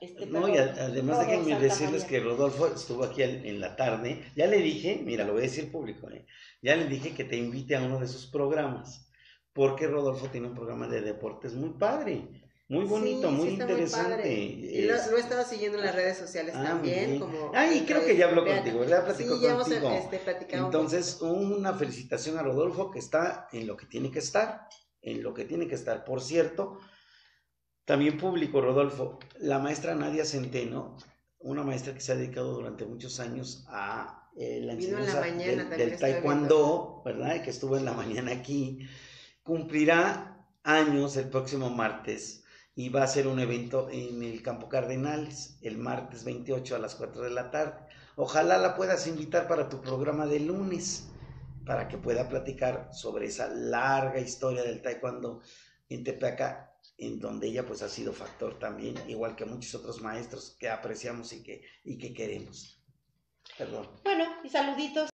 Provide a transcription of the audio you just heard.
Este, No, y a- además déjenme decirles que Rodolfo estuvo aquí en la tarde. Ya le dije, mira, lo voy a decir público, ¿eh? ya le dije que te invite a uno de sus programas, porque Rodolfo tiene un programa de deportes muy padre, muy bonito, Sí, muy sí interesante. Y lo, lo he estado siguiendo en las redes sociales Ah, también. Como Ah, y creo que ya habló contigo, ¿verdad? Platicó sí, ya hemos contigo. este, platicado un Entonces, una felicitación a Rodolfo que está en lo que tiene que estar, en lo que tiene que estar. Por cierto, también público, Rodolfo, la maestra Nadia Centeno, una maestra que se ha dedicado durante muchos años a eh, la enseñanza del, del taekwondo, ¿verdad? Que estuvo en la mañana aquí, cumplirá años el próximo martes y va a ser un evento en el Campo Cardenales el martes 28 a las 4 de la tarde. Ojalá la puedas invitar para tu programa de lunes, para que pueda platicar sobre esa larga historia del taekwondo en Tepeaca, en donde ella pues ha sido factor también, igual que muchos otros maestros que apreciamos y que, y que queremos. Perdón. Bueno, y saluditos